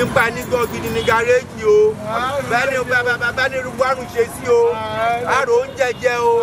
nípa nígbọ́ gidi ní gàréèjì o. Bẹ́ẹ̀ ni bá ní rúgbọ́n wárùn ṣe sí o. Àrò oúnjẹ jẹ o.